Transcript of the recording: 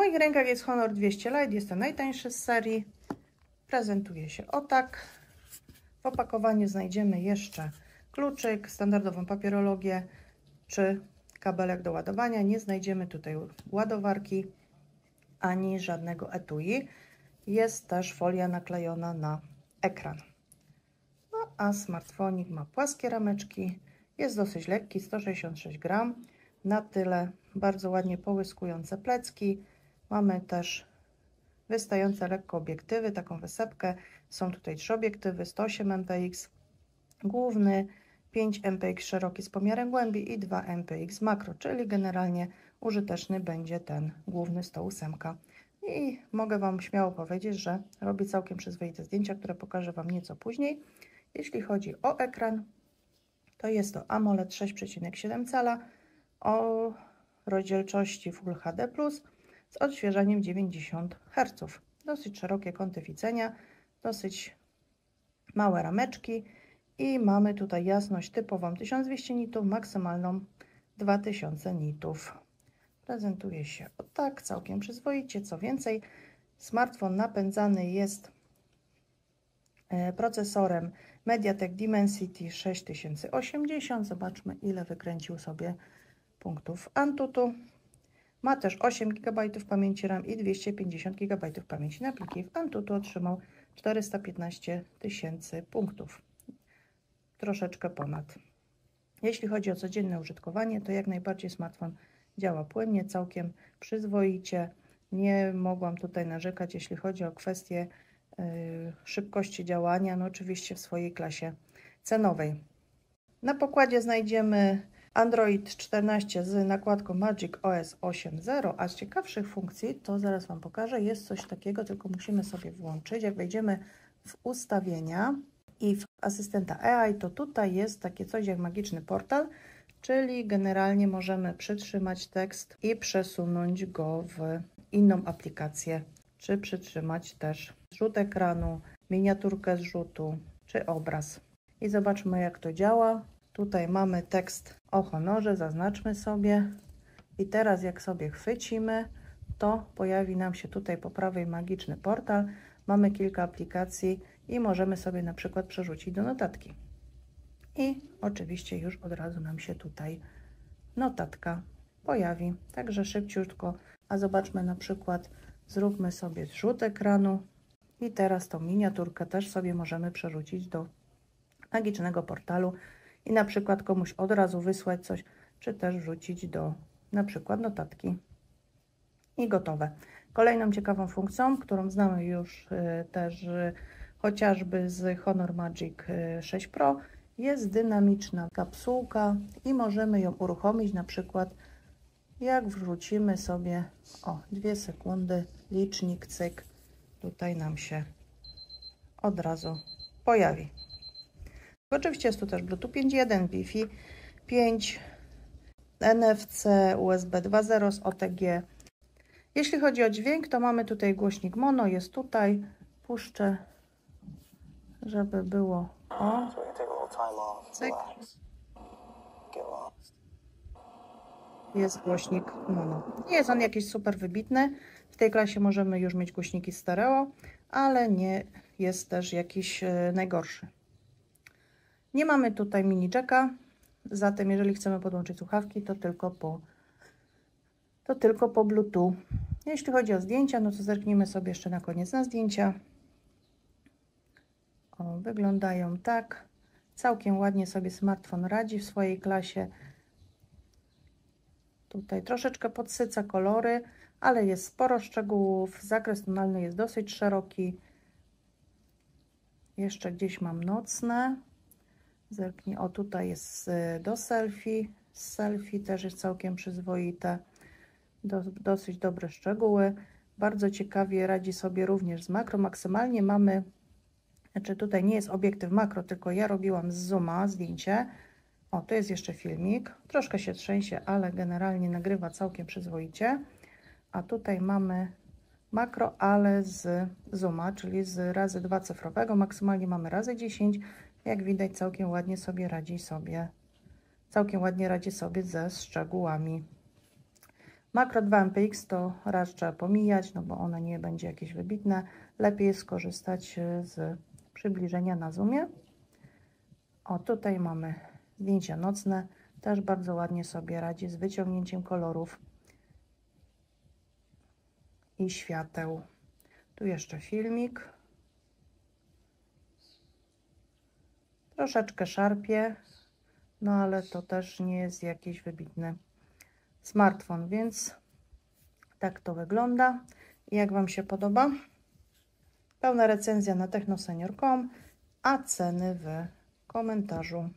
moich rękach jest Honor 200 Lite, jest to najtańszy z serii. Prezentuje się o tak. W opakowaniu znajdziemy jeszcze kluczyk, standardową papierologię czy kabelek do ładowania. Nie znajdziemy tutaj ładowarki ani żadnego etui. Jest też folia naklejona na ekran. No a smartfonik ma płaskie rameczki, jest dosyć lekki, 166 gram. Na tyle bardzo ładnie połyskujące plecki. Mamy też wystające lekko obiektywy, taką wysepkę. Są tutaj trzy obiektywy, 108 mpx, główny, 5 mpx szeroki z pomiarem głębi i 2 mpx makro, czyli generalnie użyteczny będzie ten główny 108. I mogę Wam śmiało powiedzieć, że robi całkiem przyzwoite zdjęcia, które pokażę Wam nieco później. Jeśli chodzi o ekran, to jest to AMOLED 6,7 cala o rozdzielczości Full HD+, z odświeżaniem 90 Hz. Dosyć szerokie kąty widzenia, dosyć małe rameczki i mamy tutaj jasność typową 1200 nitów, maksymalną 2000 nitów. Prezentuje się o tak, całkiem przyzwoicie. Co więcej, smartfon napędzany jest e, procesorem MediaTek Dimensity 6080. Zobaczmy, ile wykręcił sobie punktów Antutu. Ma też 8 GB pamięci RAM i 250 GB pamięci na pliki. W Antutu otrzymał 415 tysięcy punktów. Troszeczkę ponad. Jeśli chodzi o codzienne użytkowanie, to jak najbardziej smartfon działa płynnie, całkiem przyzwoicie. Nie mogłam tutaj narzekać, jeśli chodzi o kwestię yy, szybkości działania, no oczywiście w swojej klasie cenowej. Na pokładzie znajdziemy Android 14 z nakładką Magic OS 8.0, a z ciekawszych funkcji, to zaraz Wam pokażę, jest coś takiego, tylko musimy sobie włączyć. Jak wejdziemy w ustawienia i w asystenta AI, to tutaj jest takie coś jak magiczny portal, czyli generalnie możemy przytrzymać tekst i przesunąć go w inną aplikację, czy przytrzymać też zrzut ekranu, miniaturkę zrzutu, czy obraz. I zobaczmy jak to działa. Tutaj mamy tekst o honorze, zaznaczmy sobie. I teraz jak sobie chwycimy, to pojawi nam się tutaj po prawej magiczny portal. Mamy kilka aplikacji i możemy sobie na przykład przerzucić do notatki. I oczywiście już od razu nam się tutaj notatka pojawi. Także szybciutko. A zobaczmy na przykład, zróbmy sobie zrzut ekranu. I teraz tą miniaturkę też sobie możemy przerzucić do magicznego portalu i na przykład komuś od razu wysłać coś, czy też wrzucić do na przykład notatki i gotowe. Kolejną ciekawą funkcją, którą znamy już y, też y, chociażby z Honor Magic 6 y, Pro, jest dynamiczna kapsułka i możemy ją uruchomić na przykład jak wrzucimy sobie o dwie sekundy licznik cyk tutaj nam się od razu pojawi. Oczywiście jest tu też Bluetooth 5.1, Wi-Fi 5, NFC, USB 2.0 z OTG. Jeśli chodzi o dźwięk, to mamy tutaj głośnik mono, jest tutaj. Puszczę, żeby było o. Cyk. Jest głośnik mono. Nie jest on jakiś super wybitny. W tej klasie możemy już mieć głośniki stereo, ale nie jest też jakiś e, najgorszy. Nie mamy tutaj mini jacka, zatem jeżeli chcemy podłączyć słuchawki, to tylko po, to tylko po Bluetooth. Jeśli chodzi o zdjęcia, no to zerknijmy sobie jeszcze na koniec na zdjęcia. O, wyglądają tak. Całkiem ładnie sobie smartfon radzi w swojej klasie. Tutaj troszeczkę podsyca kolory, ale jest sporo szczegółów. Zakres tonalny jest dosyć szeroki. Jeszcze gdzieś mam nocne. Zerknij, o tutaj jest y, do selfie. Selfie też jest całkiem przyzwoite. Do, dosyć dobre szczegóły. Bardzo ciekawie radzi sobie również z makro. Maksymalnie mamy, znaczy tutaj nie jest obiektyw makro, tylko ja robiłam z zooma zdjęcie. O, to jest jeszcze filmik. Troszkę się trzęsie, ale generalnie nagrywa całkiem przyzwoicie. A tutaj mamy makro, ale z zooma, czyli z razy 2 cyfrowego. Maksymalnie mamy razy 10 jak widać całkiem ładnie sobie radzi sobie, całkiem ładnie radzi sobie ze szczegółami. Makro 2 MPX to raz trzeba pomijać, no bo ono nie będzie jakieś wybitne. Lepiej skorzystać e, z przybliżenia na zoomie. O, tutaj mamy zdjęcia nocne. Też bardzo ładnie sobie radzi z wyciągnięciem kolorów i świateł. Tu jeszcze filmik. Troszeczkę szarpie, no ale to też nie jest jakiś wybitny smartfon, więc tak to wygląda. Jak Wam się podoba? Pełna recenzja na technosenior.com, a ceny w komentarzu.